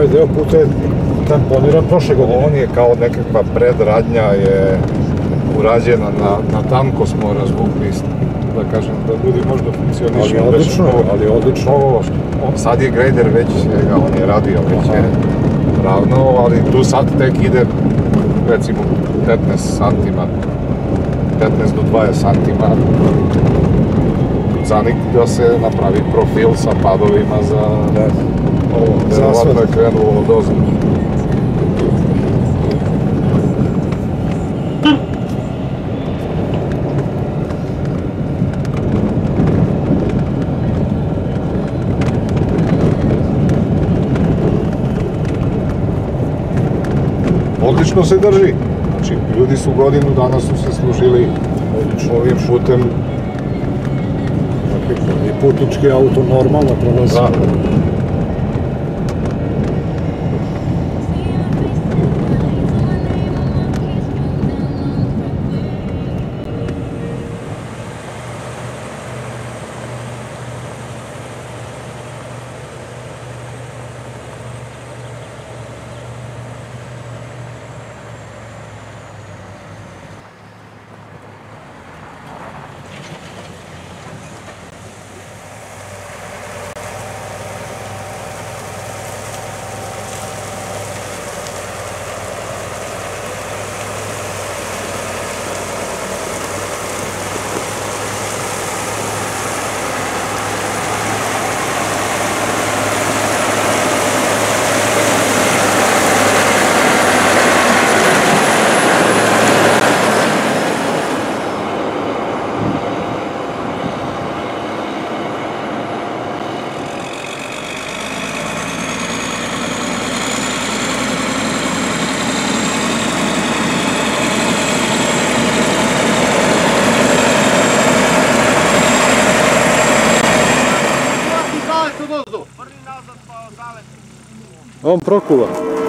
ovaj deo puta je tamponiran prošle godine. On je kao nekakva predradnja je urađena na, na tanko smo razvukli da kažem, da ljudi možda funkcionišu. Ali odlično je, ali odlično. Ovo, on, sad je grader već, ga, on je radio, već je ravno, ali tu sad tek ide recimo 15 santima, 15 do 20 santima zanik da se napravi profil sa padovima za Da. Ovo, verovatno je krenulo od ozgo. Odlično se drži. Znači, ljudi su godinu dana su se služili ovim putem I putnički auto normalno prolazi. Da. On prokuva.